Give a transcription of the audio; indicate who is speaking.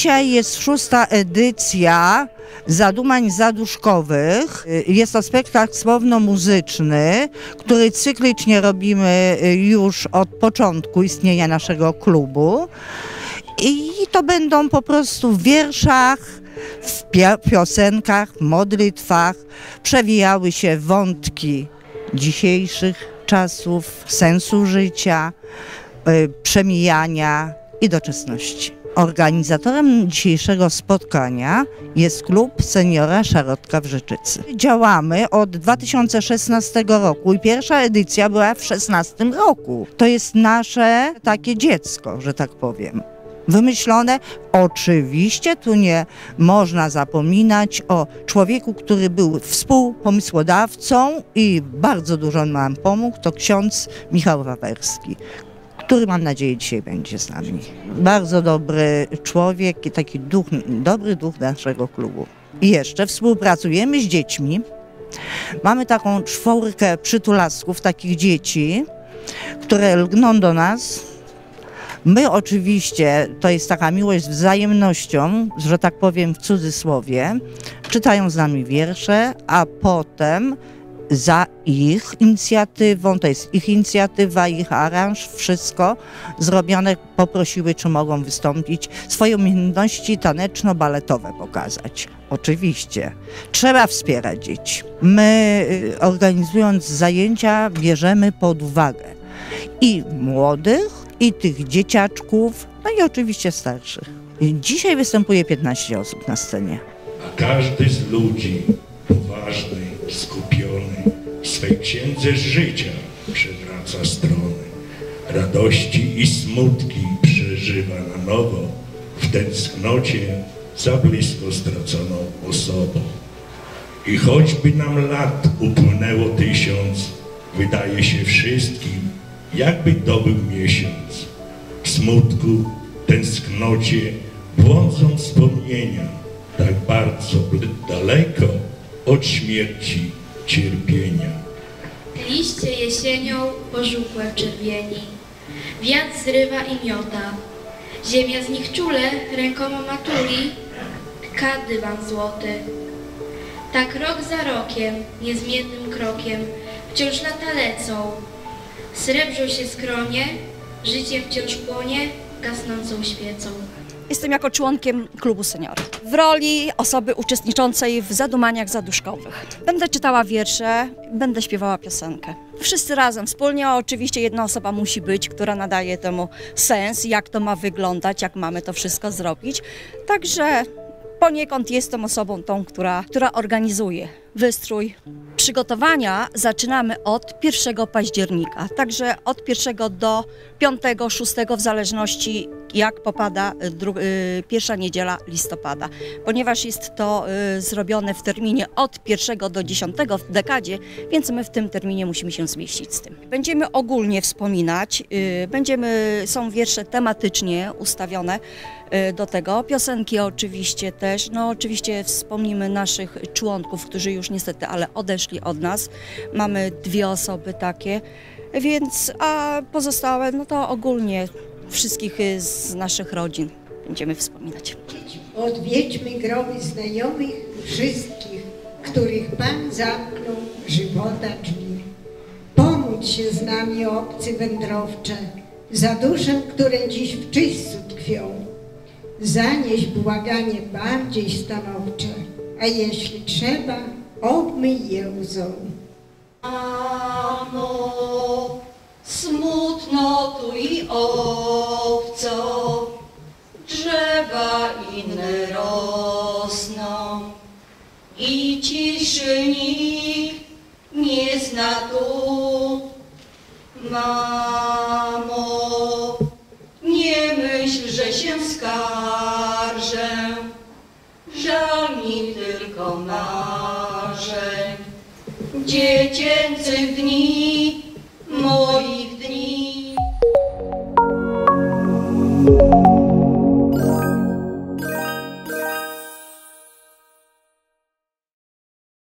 Speaker 1: Dzisiaj jest szósta edycja Zadumań Zaduszkowych. Jest to spektakl słowno-muzyczny, który cyklicznie robimy już od początku istnienia naszego klubu. I to będą po prostu w wierszach, w piosenkach, modlitwach przewijały się wątki dzisiejszych czasów, sensu życia, y, przemijania i doczesności. Organizatorem dzisiejszego spotkania jest klub seniora Szarotka w Rzeczycy. Działamy od 2016 roku i pierwsza edycja była w 2016 roku. To jest nasze takie dziecko, że tak powiem wymyślone. Oczywiście tu nie można zapominać o człowieku, który był współpomysłodawcą i bardzo dużo nam pomógł, to ksiądz Michał Wawerski, który mam nadzieję dzisiaj będzie z nami. Bardzo dobry człowiek i taki duch, dobry duch naszego klubu. I jeszcze współpracujemy z dziećmi. Mamy taką czwórkę przytulasków, takich dzieci, które lgną do nas, My oczywiście, to jest taka miłość z wzajemnością, że tak powiem w cudzysłowie, czytają z nami wiersze, a potem za ich inicjatywą, to jest ich inicjatywa, ich aranż, wszystko zrobione, poprosiły, czy mogą wystąpić, swoje umiejętności taneczno-baletowe pokazać. Oczywiście. Trzeba wspierać dzieci. My y, organizując zajęcia bierzemy pod uwagę i młodych, i tych dzieciaczków, no i oczywiście starszych. Dzisiaj występuje 15 osób na scenie.
Speaker 2: A każdy z ludzi poważny, skupiony swej księdze życia przewraca strony. Radości i smutki przeżywa na nowo w tęsknocie za blisko straconą osobą. I choćby nam lat upłynęło tysiąc, wydaje się wszystkim, jakby to był miesiąc. W smutku, tęsknocie, błądzą wspomnienia, tak bardzo daleko od śmierci, cierpienia.
Speaker 3: Liście jesienią pożółkłe czerwieni, wiatr zrywa i miota, ziemia z nich czule rękoma matuli, tka dywan złoty. Tak rok za rokiem, niezmiennym krokiem, wciąż lata lecą, Srebrzą się skronie, życie wciąż płonie, gasnącą świecą.
Speaker 4: Jestem jako członkiem klubu seniorów. W roli osoby uczestniczącej w zadumaniach zaduszkowych. Będę czytała wiersze, będę śpiewała piosenkę. Wszyscy razem, wspólnie, oczywiście jedna osoba musi być, która nadaje temu sens, jak to ma wyglądać, jak mamy to wszystko zrobić. Także poniekąd jestem osobą tą, która, która organizuje wystrój. Przygotowania zaczynamy od 1 października, także od 1 do 5, 6 w zależności jak popada y, y, pierwsza niedziela listopada. Ponieważ jest to y, zrobione w terminie od 1 do 10 w dekadzie, więc my w tym terminie musimy się zmieścić z tym. Będziemy ogólnie wspominać, będziemy, są wiersze tematycznie ustawione do tego, piosenki oczywiście też, no oczywiście wspomnimy naszych członków, którzy już niestety, ale odeszli od nas. Mamy dwie osoby takie, więc a pozostałe, no to ogólnie wszystkich y, z naszych rodzin będziemy wspominać.
Speaker 5: Odwiedźmy groby znajomych wszystkich, których Pan zamknął żywota drzwi. Pomódź się z nami, obcy wędrowcze, za dusze, które dziś w czyśćcu tkwią. Zanieś błaganie bardziej stanowcze, a jeśli trzeba, obmyj łzą.
Speaker 6: Mamo, smutno tu i obco, drzewa inne rosną i ciszy nikt nie zna tu. Mamo, nie myśl, że się skarżę, żal mi tylko marzeń, dziecięcych dni, moich dni.